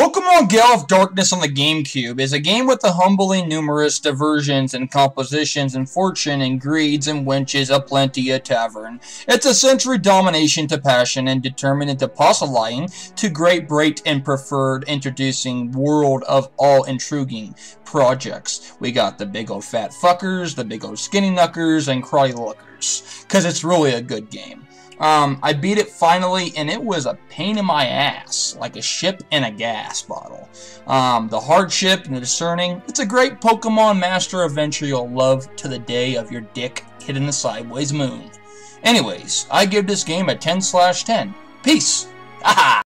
Pokemon Gale of Darkness on the GameCube is a game with the humbly numerous diversions and compositions and fortune and greeds and wenches aplenty a tavern. It's a century domination to passion and determined into postulating to great bright and preferred introducing world of all intriguing projects. We got the big old fat fuckers, the big old skinny knuckers, and crotty lookers. Cause it's really a good game. Um, I beat it finally, and it was a pain in my ass, like a ship in a gas bottle. Um, the hardship and the discerning, it's a great Pokemon Master adventure you'll love to the day of your dick hitting the sideways moon. Anyways, I give this game a 10 slash 10. Peace! Haha!